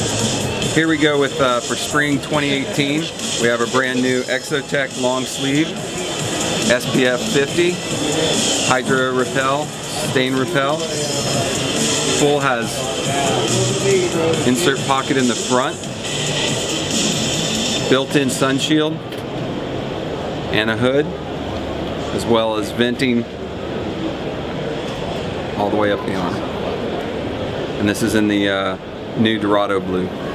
Here we go with, uh, for spring 2018, we have a brand new Exotech long sleeve, SPF 50, Hydro Repel, Stain Repel. Full has insert pocket in the front, built-in sun shield, and a hood, as well as venting all the way up the arm. And this is in the uh, new Dorado blue.